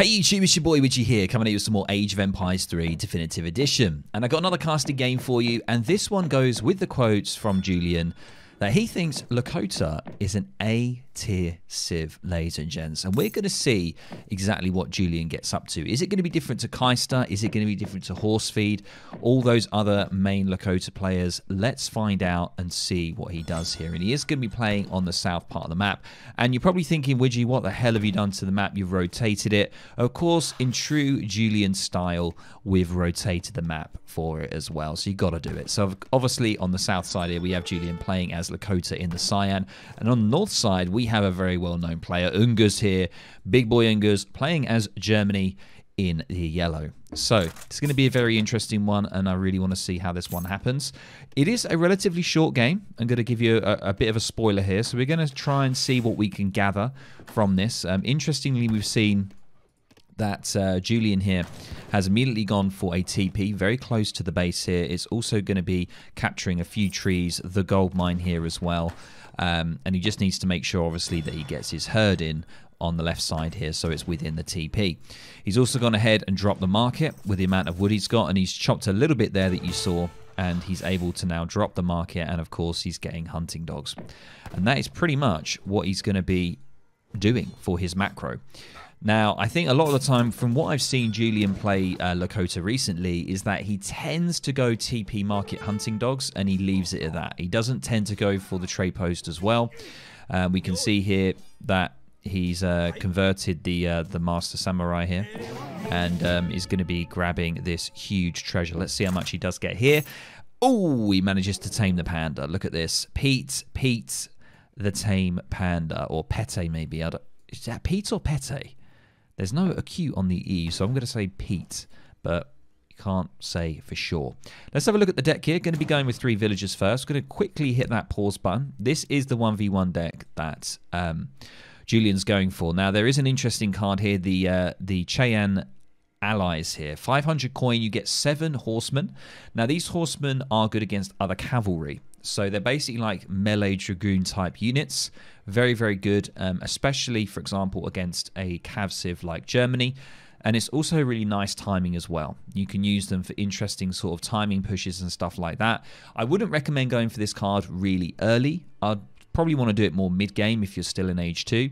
Hey YouTube, it's your boy Widgie here, coming at you with some more Age of Empires 3 Definitive Edition. And I got another casting game for you, and this one goes with the quotes from Julian that he thinks Lakota is an A tier Civ, ladies and gents. And we're going to see exactly what Julian gets up to. Is it going to be different to Keister? Is it going to be different to Horsefeed? All those other main Lakota players. Let's find out and see what he does here. And he is going to be playing on the south part of the map. And you're probably thinking, Widgie, what the hell have you done to the map? You've rotated it. Of course, in true Julian style, we've rotated the map for it as well. So you've got to do it. So obviously on the south side here, we have Julian playing as Lakota in the Cyan. And on the north side, we have a very well-known player, Ungus here, big boy Ungus, playing as Germany in the yellow. So it's going to be a very interesting one, and I really want to see how this one happens. It is a relatively short game. I'm going to give you a, a bit of a spoiler here. So we're going to try and see what we can gather from this. Um, interestingly, we've seen that uh, Julian here has immediately gone for a TP very close to the base here. It's also going to be capturing a few trees, the gold mine here as well. Um, and he just needs to make sure, obviously, that he gets his herd in on the left side here, so it's within the TP. He's also gone ahead and dropped the market with the amount of wood he's got, and he's chopped a little bit there that you saw, and he's able to now drop the market, and of course, he's getting hunting dogs. And that is pretty much what he's going to be doing for his macro. Now, I think a lot of the time, from what I've seen Julian play uh, Lakota recently, is that he tends to go TP market hunting dogs and he leaves it at that. He doesn't tend to go for the trade post as well. Uh, we can see here that he's uh, converted the uh, the master samurai here and um, is going to be grabbing this huge treasure. Let's see how much he does get here. Oh, he manages to tame the panda. Look at this. Pete, Pete, the tame panda, or Pete maybe. is that Pete or Pete? There's no acute on the E, so I'm going to say Pete, but you can't say for sure. Let's have a look at the deck here. Going to be going with three villagers first. Going to quickly hit that pause button. This is the 1v1 deck that um, Julian's going for. Now, there is an interesting card here, the, uh, the Cheyenne allies here. 500 coin, you get seven horsemen. Now, these horsemen are good against other cavalry. So they're basically like melee dragoon type units. Very, very good, um, especially, for example, against a cav civ like Germany. And it's also really nice timing as well. You can use them for interesting sort of timing pushes and stuff like that. I wouldn't recommend going for this card really early. I'd Probably want to do it more mid-game if you're still in Age 2.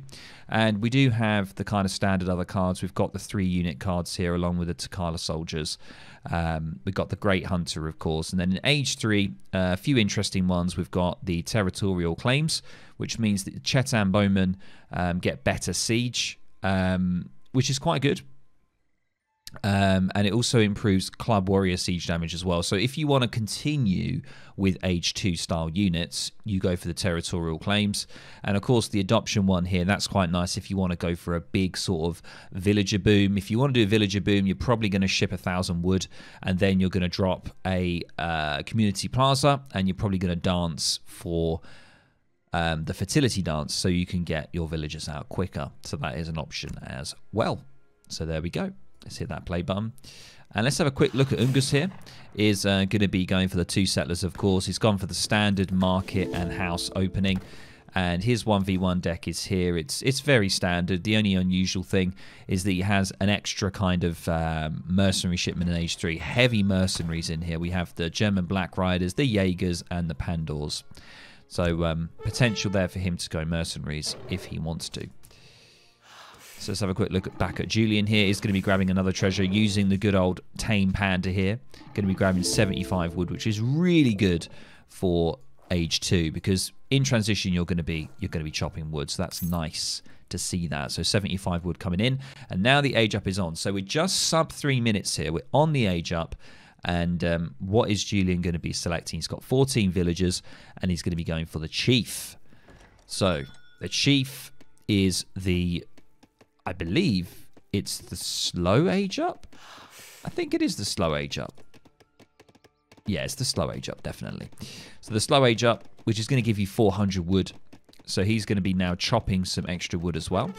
And we do have the kind of standard other cards. We've got the three unit cards here along with the Tokala Soldiers. Um, we've got the Great Hunter, of course. And then in Age 3, uh, a few interesting ones. We've got the Territorial Claims, which means that the Cetan Bowmen um, get better siege, um, which is quite good um, and it also improves Club Warrior siege damage as well. So if you want to continue with Age 2 style units, you go for the Territorial Claims. And of course, the Adoption one here, that's quite nice if you want to go for a big sort of Villager Boom. If you want to do a Villager Boom, you're probably going to ship a thousand wood, and then you're going to drop a uh, Community Plaza, and you're probably going to dance for... Um, the fertility dance so you can get your villagers out quicker. So that is an option as well. So there we go. Let's hit that play button. And let's have a quick look at Ungus here. Is uh, going to be going for the two settlers, of course. He's gone for the standard market and house opening. And his 1v1 deck is here. It's it's very standard. The only unusual thing is that he has an extra kind of um, mercenary shipment in Age 3. Heavy mercenaries in here. We have the German Black Riders, the Jaegers, and the Pandours. So um, potential there for him to go mercenaries if he wants to. So let's have a quick look back at Julian here. He's going to be grabbing another treasure using the good old tame panda here. Going to be grabbing 75 wood, which is really good for age two because in transition you're going to be you're going to be chopping wood. So that's nice to see that. So 75 wood coming in, and now the age up is on. So we're just sub three minutes here. We're on the age up. And um, what is Julian going to be selecting? He's got 14 villagers, and he's going to be going for the chief. So the chief is the I believe it's the slow age up. I think it is the slow age up. Yeah, it's the slow age up, definitely. So the slow age up, which is going to give you 400 wood. So he's going to be now chopping some extra wood as well.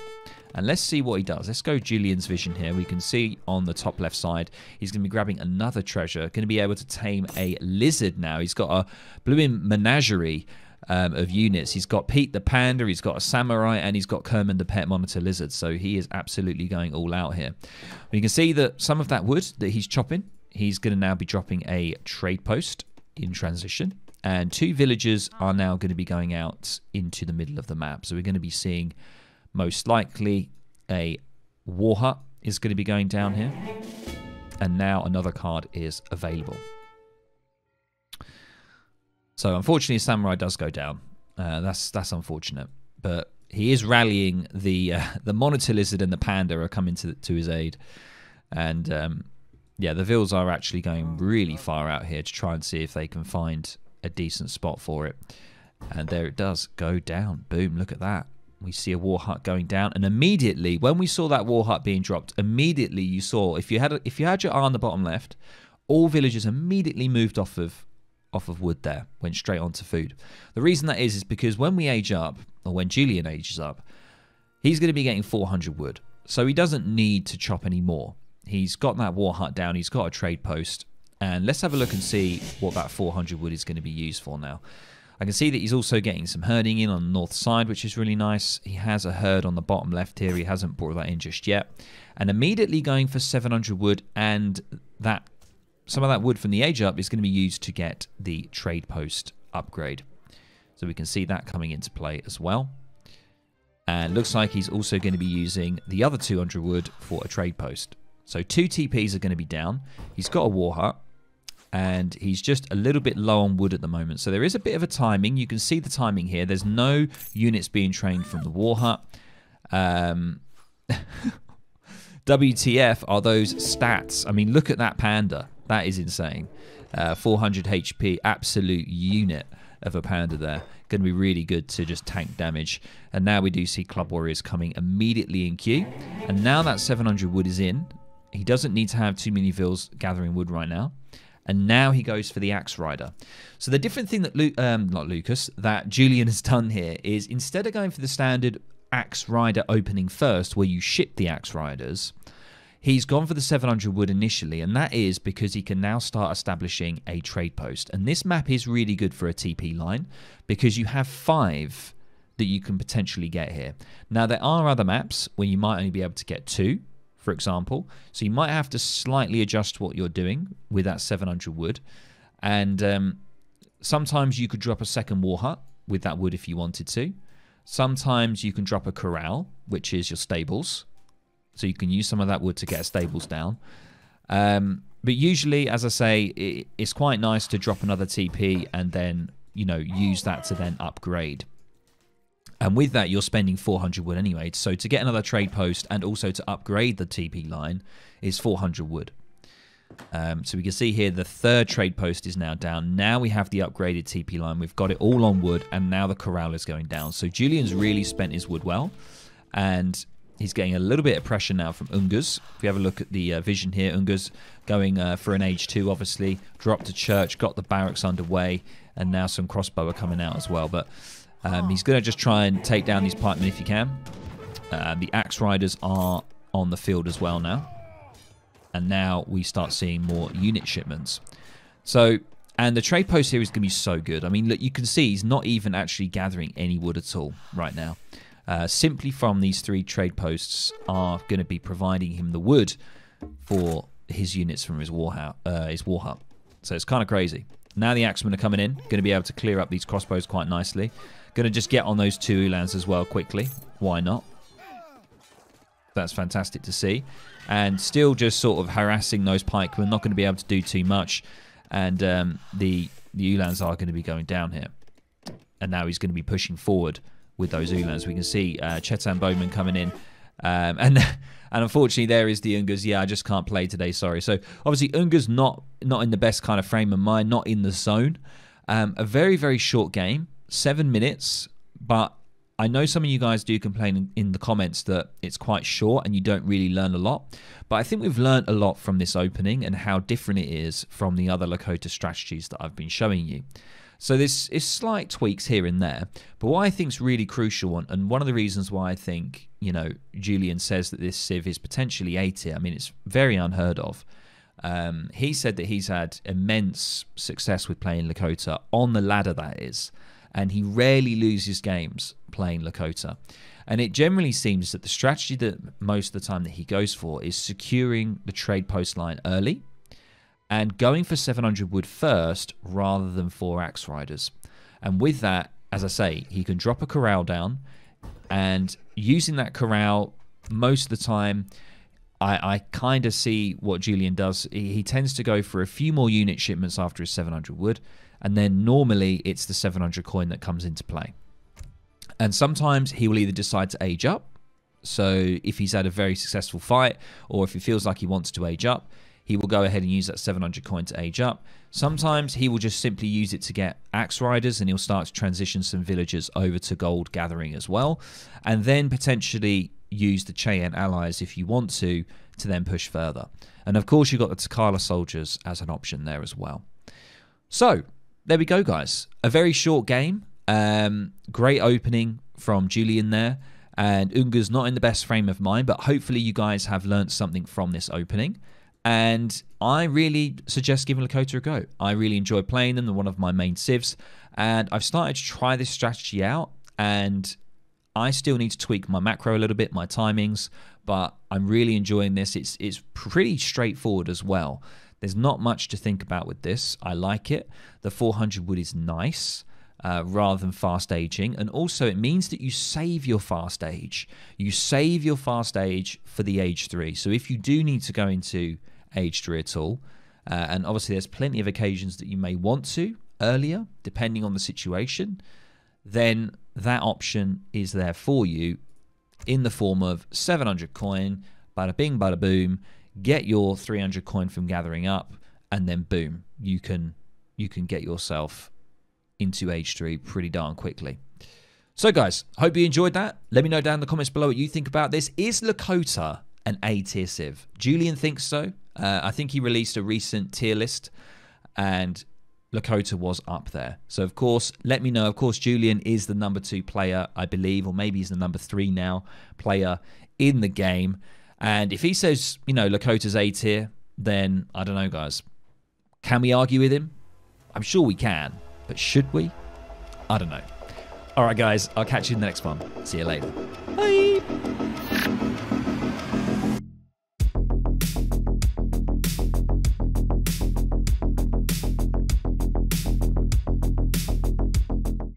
And let's see what he does. Let's go Julian's vision here. We can see on the top left side, he's going to be grabbing another treasure. Going to be able to tame a lizard now. He's got a blue menagerie um, of units. He's got Pete the Panda, he's got a Samurai, and he's got Kerman the Pet Monitor Lizard. So he is absolutely going all out here. You can see that some of that wood that he's chopping, he's going to now be dropping a trade post in transition. And two villagers are now going to be going out into the middle of the map. So we're going to be seeing most likely a war hut is going to be going down here. And now another card is available. So unfortunately, Samurai does go down. Uh, that's that's unfortunate, but he is rallying the uh, the monitor lizard and the panda are coming to to his aid, and um, yeah, the Vils are actually going really far out here to try and see if they can find a decent spot for it. And there it does go down. Boom! Look at that. We see a war hut going down, and immediately when we saw that war hut being dropped, immediately you saw if you had if you had your eye on the bottom left, all villagers immediately moved off of off of wood there, went straight onto food. The reason that is is because when we age up, or when Julian ages up, he's going to be getting 400 wood. So he doesn't need to chop any more. He's got that war hut down, he's got a trade post, and let's have a look and see what that 400 wood is going to be used for now. I can see that he's also getting some herding in on the north side, which is really nice. He has a herd on the bottom left here. He hasn't brought that in just yet. And immediately going for 700 wood and that some of that wood from the age up is going to be used to get the trade post upgrade. So we can see that coming into play as well. And looks like he's also going to be using the other 200 wood for a trade post. So two TPs are going to be down. He's got a war hut. And he's just a little bit low on wood at the moment. So there is a bit of a timing. You can see the timing here. There's no units being trained from the war hut. Um, WTF are those stats? I mean, look at that panda. That is insane. Uh, 400 HP, absolute unit of a panda there. Going to be really good to just tank damage. And now we do see Club Warriors coming immediately in queue. And now that 700 wood is in, he doesn't need to have too many vills gathering wood right now. And now he goes for the Axe Rider. So the different thing that, Lu um, not Lucas, that Julian has done here is instead of going for the standard Axe Rider opening first, where you ship the Axe Riders, He's gone for the 700 wood initially, and that is because he can now start establishing a trade post. And this map is really good for a TP line because you have five that you can potentially get here. Now, there are other maps where you might only be able to get two, for example. So you might have to slightly adjust what you're doing with that 700 wood. And um, sometimes you could drop a second war hut with that wood if you wanted to. Sometimes you can drop a corral, which is your stables, so you can use some of that wood to get stables down. Um, but usually, as I say, it, it's quite nice to drop another TP and then, you know, use that to then upgrade. And with that, you're spending 400 wood anyway. So to get another trade post and also to upgrade the TP line is 400 wood. Um, so we can see here the third trade post is now down. Now we have the upgraded TP line. We've got it all on wood, and now the corral is going down. So Julian's really spent his wood well. And He's getting a little bit of pressure now from Ungus. If you have a look at the uh, vision here, Ungus going uh, for an age two, obviously. Dropped to church, got the barracks underway, and now some crossbow are coming out as well. But um, he's going to just try and take down these pikemen if he can. Uh, the axe riders are on the field as well now. And now we start seeing more unit shipments. So, and the trade post here is going to be so good. I mean, look, you can see he's not even actually gathering any wood at all right now. Uh, simply from these three trade posts are going to be providing him the wood for his units from his war, uh, his war hut. So it's kind of crazy. Now the axemen are coming in, going to be able to clear up these crossbows quite nicely. Going to just get on those two ulans as well quickly. Why not? That's fantastic to see. And still just sort of harassing those pikemen. Not going to be able to do too much. And um, the, the ulans are going to be going down here. And now he's going to be pushing forward with those Ulans. We can see uh, Cetan Bowman coming in. Um, and and unfortunately, there is the Ungas. Yeah, I just can't play today. Sorry. So obviously, Ungas not not in the best kind of frame of mind, not in the zone. Um, a very very short game, seven minutes. But I know some of you guys do complain in, in the comments that it's quite short and you don't really learn a lot. But I think we've learned a lot from this opening and how different it is from the other Lakota strategies that I've been showing you. So there's is slight tweaks here and there. But what I think is really crucial, and one of the reasons why I think, you know, Julian says that this Civ is potentially A tier, I mean, it's very unheard of. Um, he said that he's had immense success with playing Lakota on the ladder, that is. and he rarely loses games playing Lakota. And it generally seems that the strategy that most of the time that he goes for is securing the trade post line early and going for 700 wood first rather than four axe riders. And with that, as I say, he can drop a corral down and using that corral most of the time I, I kind of see what Julian does. He, he, tends to go for a few more unit shipments after his 700 wood, and then normally it's the 700 coin that comes into play. And sometimes he will either decide to age up. So if he's had a very successful fight, or if he feels like he wants to age up, he will go ahead and use that 700 coin to age up. Sometimes he will just simply use it to get axe riders and he'll start to transition some villagers over to gold gathering as well. And then potentially use the Cheyenne allies if you want to, to then push further. And of course, you've got the Tokala soldiers as an option there as well. So, there we go, guys. A very short game. Um, great opening from Julian there. And Unga's not in the best frame of mind, but hopefully, you guys have learnt something from this opening. And I really suggest giving Lakota a go. I really enjoy playing them. They're one of my main civs. And I've started to try this strategy out. And I still need to tweak my macro a little bit, my timings, but I'm really enjoying this. It's it's pretty straightforward as well. There's not much to think about with this. I like it. The 400 wood is nice. Uh, rather than fast aging. And also, it means that you save your fast age. You save your fast age for the age three. So, if you do need to go into age three at all, uh, and obviously, there's plenty of occasions that you may want to earlier, depending on the situation, then that option is there for you in the form of 700 coin, bada bing, bada boom, get your 300 coin from gathering up, and then boom, you can you can get yourself into Age 3 pretty darn quickly. So guys, hope you enjoyed that. Let me know down in the comments below what you think about this. Is Lakota an A tier civ? Julian thinks so. Uh, I think he released a recent tier list and Lakota was up there. So, of course, let me know. Of course, Julian is the number two player, I believe, or maybe he's the number three now player in the game. And if he says, you know, Lakota's A tier, then I don't know, guys. Can we argue with him? I'm sure we can. But should we? I don't know. All right, guys, I'll catch you in the next one. See you later. Bye.